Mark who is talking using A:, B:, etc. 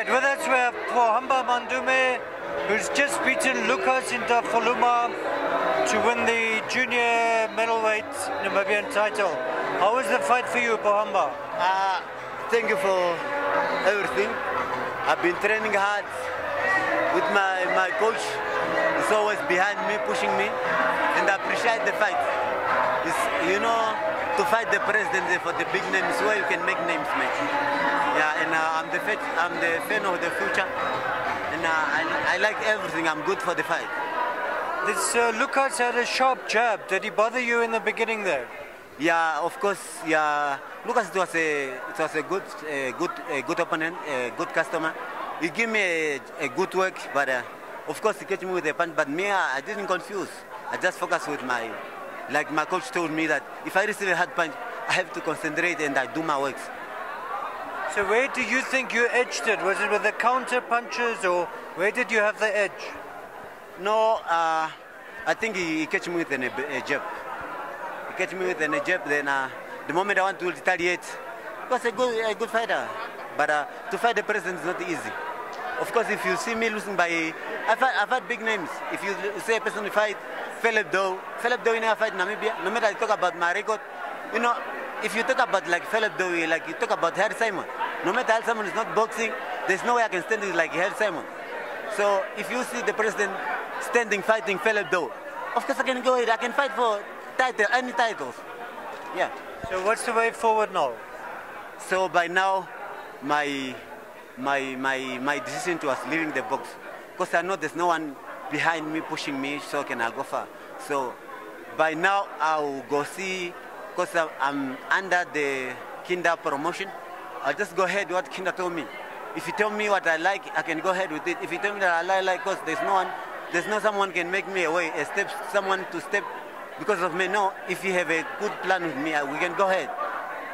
A: Right, with us we have Pohamba Mandume, who's just beaten Lucas Intafaluma to win the junior middleweight Namibian title. How was the fight for you, Pohamba?
B: Uh, thank you for everything. I've been training hard with my, my coach. He's always behind me, pushing me, and I appreciate the fight. It's, you know, to fight the president for the big names where you can make names, mate. I'm the fan, I'm the fan of the future, and uh, I, I like everything. I'm good for the fight.
A: This uh, Lucas had a sharp jab. Did he bother you in the beginning there?
B: Yeah, of course. Yeah, Lucas was a it was a good, a good, a good opponent, a good customer. He gave me a, a good work, but uh, of course he catch me with a punch. But me, I I didn't confuse. I just focus with my, like my coach told me that if I receive a hard punch, I have to concentrate and I do my works.
A: So where do you think you edged it? Was it with the counter punches or where did you have the edge?
B: No, uh, I think he, he catch me with an, a, jab. He catch me with an, a jab. Then uh, the moment I want to retaliate, he was a good, a good fighter. But uh, to fight the president is not easy. Of course, if you see me losing by, I've had, I've had big names. If you say a person fight, Philip Doe, Philip Doe in a fight Namibia. No matter I talk about my record, you know, if you talk about like Philip Doe, like you talk about Harry Simon. No matter how Simon is not boxing, there's no way I can stand it like Harry Simon. So if you see the president standing fighting Philip Doe, of course I can go ahead. I can fight for title, any titles. Yeah.
A: So what's the way forward now?
B: So by now, my my my my decision was leaving the box because I know there's no one behind me pushing me, so can I go far? So by now I'll go see because I'm under the Kinder promotion. I'll just go ahead what Kinder told me. If you tell me what I like, I can go ahead with it. If you tell me that I like, like, because there's no one, there's no someone can make me away, a step, someone to step because of me. No, if you have a good plan with me, we can go ahead.